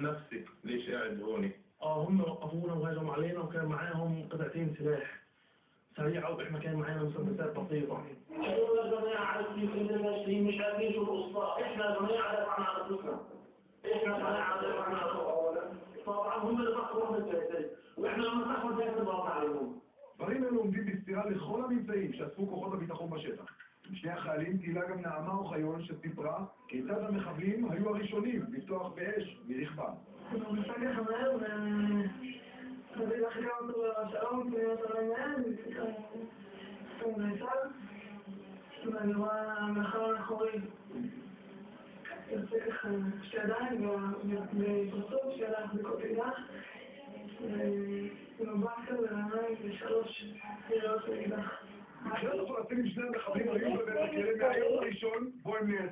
نفسي ليش قاعد هون آه هم وقفونا وهجموا علينا وكان معاهم قطعتين سلاح سريعة وإحنا كان معانا مسدسات بسيطة. إحنا جماعة في مش عارفين شو القصة، إحنا جماعة دفعنا على فلوسنا. إحنا جماعة دفعنا على اولا. طبعا هم اللي فكروا بالتأثير، وإحنا لما فكروا زي ضغط عليهم. برينا لهم دي باستهال الخلق زي اسفوكوا خلق بيتاخون بشيطة. בשני החיילים תהילה גם נעמה אוחיון שסיפרה כיצד המחבלים היו הראשונים לפתוח באש נעצר, ואני רואה מאחור האחורי, יוצא ככה שתי ידיים, ידיים בדיקות אקדח, ומבט כזה לעיניים ושלוש יריות לאקדח. שני המחבלים היו בבית הכלא מהיום הראשון בו הם נעצרו.